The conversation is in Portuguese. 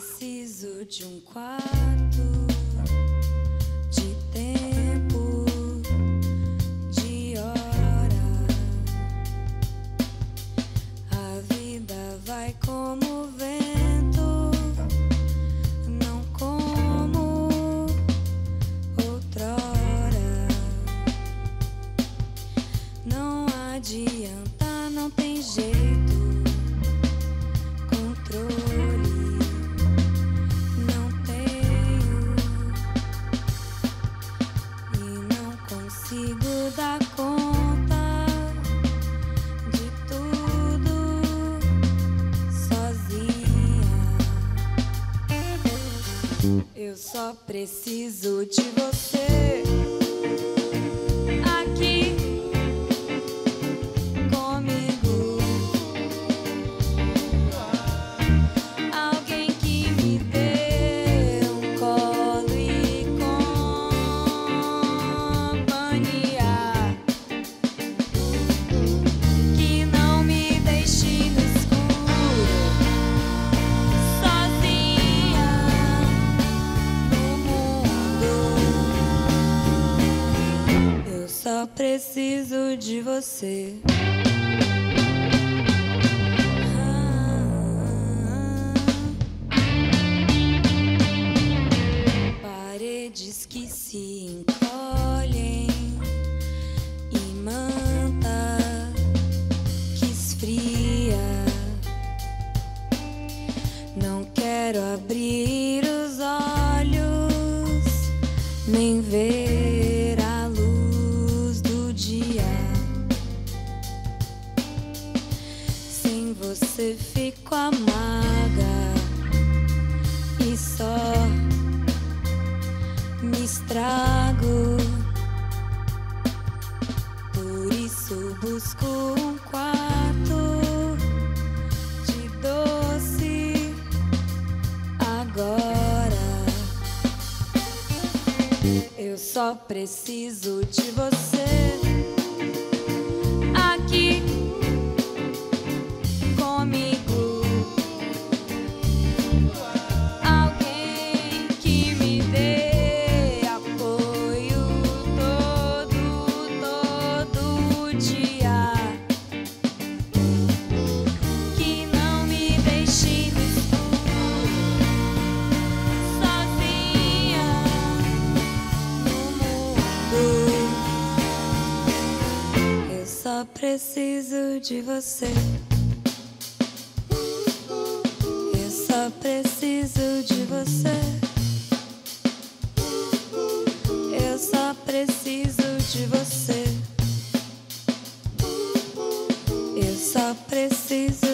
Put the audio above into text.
preciso de um quarto. Eu só preciso de você preciso de você. Paredes que se encolhem e manta que esfria. Não quero abrir os olhos nem ver você fico amarga e só me estrago. Por isso busco um quarto de doce agora. Eu só preciso de você preciso de você. Eu só preciso de você. Eu só preciso de você. Eu só preciso.